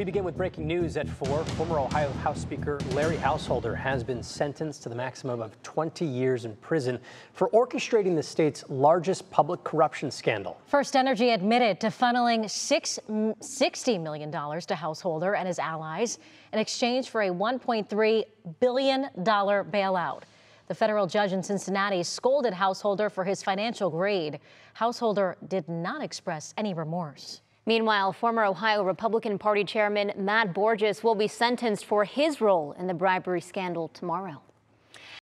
We begin with breaking news at 4. Former Ohio House Speaker Larry Householder has been sentenced to the maximum of 20 years in prison for orchestrating the state's largest public corruption scandal. First Energy admitted to funneling six, $60 million to Householder and his allies in exchange for a $1.3 billion bailout. The federal judge in Cincinnati scolded Householder for his financial greed. Householder did not express any remorse. Meanwhile, former Ohio Republican Party Chairman Matt Borges will be sentenced for his role in the bribery scandal tomorrow.